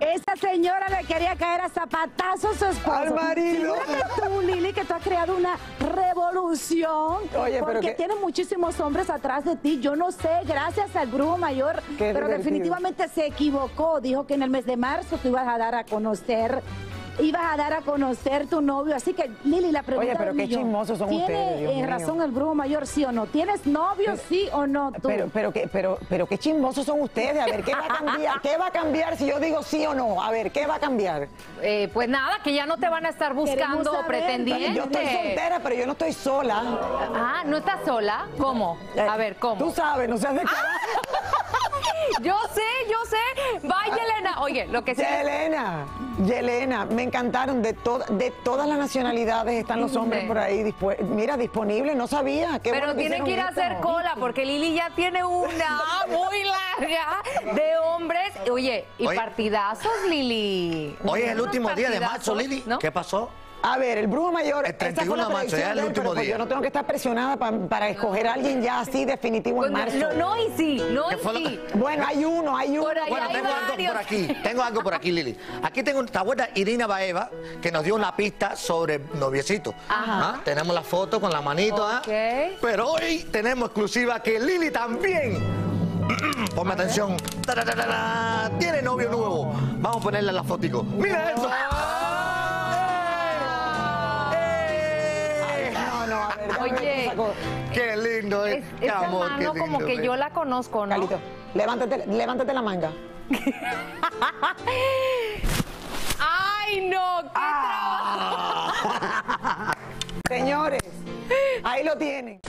Esa señora le quería caer a zapatazos a su esposo. Al marido. Tú, Lili, que tú has creado una revolución. Oye, pero porque que- tienes muchísimos hombres atrás de ti. Yo no sé, gracias al brujo mayor. Qué pero divertido. definitivamente se equivocó. Dijo que en el mes de marzo tú ibas a dar a conocer. Ibas a dar a conocer tu novio, así que Lili, la pregunta Oye, pero qué millón, chismosos son ¿tiene, ustedes, Dios eh, mío? razón el brujo mayor, sí o no? ¿Tienes novio, sí o no tú? Pero, pero, qué, pero, pero qué chismosos son ustedes. A ver, ¿qué va a cambiar? ¿Qué va a cambiar si yo digo sí o no? A ver, ¿qué va a cambiar? Eh, pues nada, que ya no te van a estar buscando o pretendiendo. Yo estoy soltera, pero yo no estoy sola. Ah, ¿no estás sola? ¿Cómo? A ver, Tú ¿cómo? sabes, no seas de Yo sé, yo sé. Vaya. Oye, lo que sí. Yelena, Yelena, me encantaron. De, to- de todas las nacionalidades están los hombres por ahí. dispu- Mira, disponibles, no sabía. Qué Pero bueno que tiene que ir a hacer esto. cola porque Lili ya tiene una muy larga de hombres. Oye, y Oye. partidazos, Lili. Hoy es el último día de marzo, Lili. ¿no? ¿Qué pasó? A ver, el brujo mayor. El esa fue 31 la de marzo, ya es el último pero pues día. Yo no tengo que estar presionada pa- para escoger a alguien ya así definitivo en Pues marzo. no, no, y sí, no, ¿Qué y lo- sí. Bueno, hay uno, hay uno. Por ahí Bueno, hay tengo algo por aquí, tengo algo por aquí, Lili. Aquí tengo esta buena Irina Baeva, que nos dio una pista sobre el noviecito. Ajá. Ah, Tenemos la foto con la manito, ¿ah? Ok. Pero hoy tenemos exclusiva que Lili también. Ponme atención. Tiene novio nuevo. Vamos a ponerle la fotico. ¡Mira eso! Oye. qué sacó. ¡Qué lindo es! Es, ¡Qué esa qué mano como lindo que es. yo la conozco, ¿no? Carlito, levántate, levántate la manga. ¡Ay, no! ¡Qué Señores, ahí lo tienen.